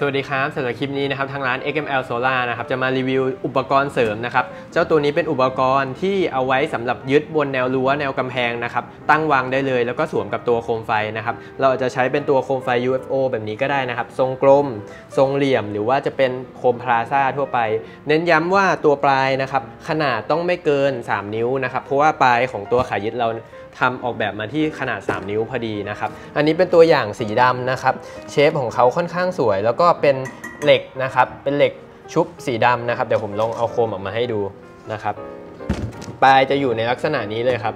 สวัสดีครับสำหรับคลิปนี้นะครับทางร้าน XML Solar นะครับจะมารีวิวอุปกรณ์เสริมนะครับเจ้าตัวนี้เป็นอุปกรณ์ที่เอาไว้สำหรับยึดบนแนวรั้วแนวกำแพงนะครับตั้งวางได้เลย แล้วก็สวมกับตัวโคมไฟนะครับเราจะใช้เป็นตัวโคมไฟ UFO แบบนี้ก็ได้นะครับ ทรงกลม ทรงเหลี่ยม หรือว่าจะเป็นโคมพลาซ่าทั่วไป เน้นย้ำว่าตัวปลายนะครับขนาดต้องไม่เกิน 3 นิ้วนะครับเพราะว่าปลายของตัวขายึดเรา ทำออกแบบมาที่ขนาด 3 นิ้วพอดีนะครับ อันนี้เป็นตัวอย่างสีดำนะครับ เชฟของเขาค่อนข้างสวย แล้วก็เป็นเหล็กนะครับ เป็นเหล็กชุบสีดำนะครับ เดี๋ยวผมลองเอาโคมออกมาให้ดูนะครับ ปลายจะอยู่ในลักษณะนี้เลยครับ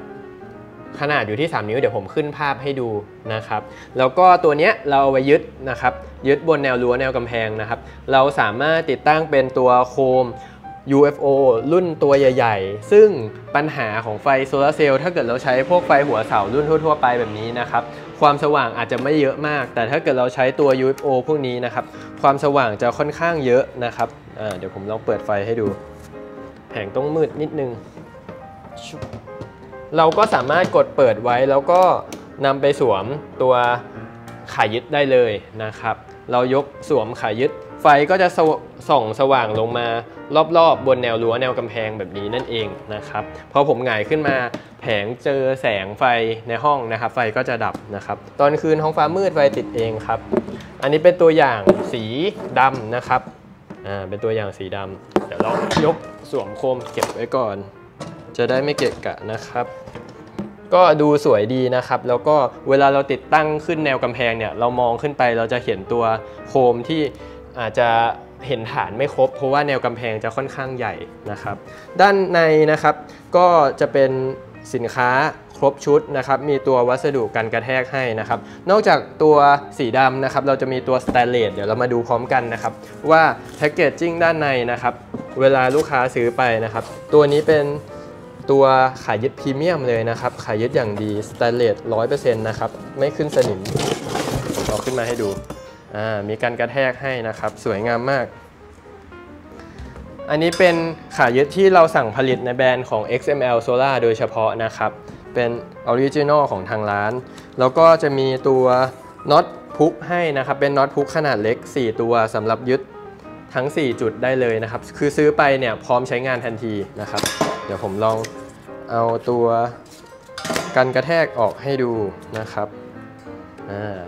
ขนาดอยู่ที่ 3 นิ้ว เดี๋ยวผมขึ้นภาพให้ดูนะครับ แล้วก็ตัวเนี้ยเราเอาไว้ยึดนะครับ ยึดบนแนวรั้วแนวกำแพงนะครับ เราสามารถติดตั้งเป็นตัวโคม UFO รุ่นตัวใหญ่ ๆ ซึ่งปัญหาของไฟโซลาร์เซลล์ถ้าเกิดเราใช้พวกไฟหัวเสารุ่นทั่ว ๆ ไปแบบนี้นะครับ ความสว่างอาจจะไม่เยอะมาก แต่ถ้าเกิดเราใช้ตัว UFO พวกนี้นะครับ ความสว่างจะค่อนข้างเยอะนะครับเดี๋ยวผมลองเปิดไฟให้ดู แผงต้องมืดนิดนึง เราก็สามารถกดเปิดไว้แล้วก็นำไปสวมตัวขายึดได้เลยนะครับ เรายกสวมขายึด ไฟก็จะส่องสว่างลงมารอบๆบนแนวรั้วแนวกำแพงแบบนี้นั่นเองนะครับพอผมหงายขึ้นมาแผงเจอแสงไฟในห้องนะครับ ไฟก็จะดับนะครับ ตอนคืนท้องฟ้ามืดไฟติดเองครับ อันนี้เป็นตัวอย่างสีดำนะครับอ่าเป็นตัวอย่างสีดำเดี๋ยวเรายกสวมโคมเก็บไว้ก่อน จะได้ไม่เกะกะนะครับก็ดูสวยดีนะครับ แล้วก็เวลาเราติดตั้งขึ้นแนวกำแพงเนี่ย เรามองขึ้นไปเราจะเห็นตัวโคมที่ อาจจะเห็นฐานไม่ครบ เพราะว่าแนวกำแพงจะค่อนข้างใหญ่นะครับ ด้านในนะครับก็จะเป็นสินค้าครบชุดนะครับ มีตัววัสดุกันกระแทกให้นะครับ นอกจากตัวสีดำนะครับ เราจะมีตัวสแตนเลสเดี๋ยวเรามาดูพร้อมกันนะครับ ว่า packaging ด้านในนะครับ เวลาลูกค้าซื้อไปนะครับ ตัวนี้เป็นตัวขายึดพรีเมียมเลยนะครับ ขายึดอย่างดีสแตนเลสร้อยเปอร์เซ็นต์นะครับ ไม่ขึ้นสนิมเอาขึ้นมาให้ดู มีกันกระแทกให้นะครับ สวยงามมาก อันนี้เป็นขายึดที่เราสั่งผลิตในแบรนด์ของ XML Solar โดยเฉพาะนะครับ เป็น original ของทางร้าน แล้วก็จะมีตัวน็อตพุกให้นะครับ เป็นน็อตพุกขนาดเล็ก 4 ตัวสำหรับยึดทั้ง 4 จุดได้เลยนะครับ คือซื้อไปเนี่ยพร้อมใช้งานทันทีนะครับ เดี๋ยวผมลองเอาตัวกันกระแทกออกให้ดูนะครับ อ่า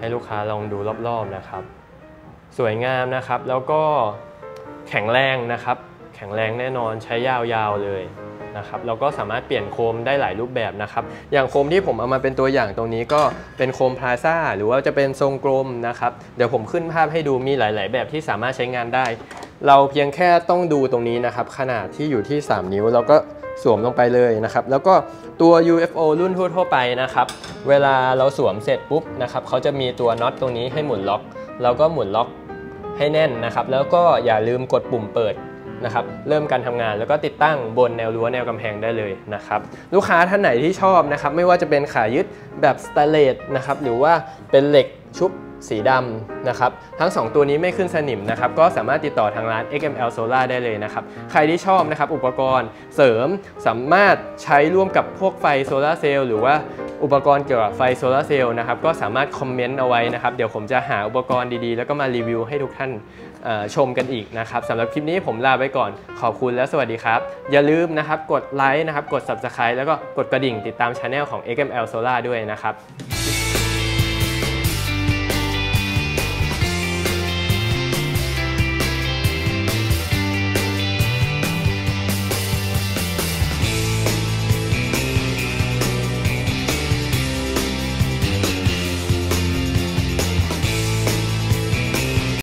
ให้ลูกค้าลองดูรอบๆนะครับ สวยงามนะครับแล้วก็แข็งแรงนะครับ แข็งแรงแน่นอนใช้ยาวๆเลยนะครับเราก็สามารถเปลี่ยนโคมได้หลายรูปแบบนะครับ อย่างโคมที่ผมเอามาเป็นตัวอย่างตรงนี้ก็เป็นโคมพลาซ่าหรือว่าจะเป็นทรงกลมนะครับ เดี๋ยวผมขึ้นภาพให้ดูมีหลาย ๆ แบบที่สามารถใช้งานได้ เราเพียงแค่ต้องดูตรงนี้นะครับ ขนาดที่อยู่ที่ 3 นิ้วเราก็สวมลงไปเลยนะครับ แล้วก็ตัว UFO รุ่นทั่วๆไปนะครับ เวลาเราสวมเสร็จปุ๊บนะครับเขาจะมีตัวน็อตตรงนี้ให้หมุนล็อกเราก็หมุนล็อกให้แน่นนะครับ แล้วก็อย่าลืมกดปุ่มเปิดนะครับ เริ่มการทำงานแล้วก็ติดตั้งบนแนวรั้วแนวกำแพงได้เลยนะครับ ลูกค้าท่านไหนที่ชอบนะครับ ไม่ว่าจะเป็นขายึดแบบสแตนเลสนะครับ หรือว่าเป็นเหล็กชุบ สีดำนะครับทั้ง 2 ตัวนี้ไม่ขึ้นสนิมนะครับก็สามารถติดต่อทางร้าน XML Solar ได้เลยนะครับใครที่ชอบนะครับอุปกรณ์เสริมสามารถใช้ร่วมกับพวกไฟโซลาเซลล์หรือว่าอุปกรณ์เกี่ยวกับไฟโซลาเซลล์นะครับก็สามารถคอมเมนต์เอาไว้นะครับเดี๋ยวผมจะหาอุปกรณ์ดีๆ แล้วก็มารีวิวให้ทุกท่านชมกันอีกนะครับสำหรับคลิปนี้ผมลาไปก่อนขอบคุณและสวัสดีครับ อย่าลืมนะครับกดไลค์นะครับกด Subscribe แล้วก็กดกระดิ่งติดตามช anel ของ XML Solar ด้วยนะครับ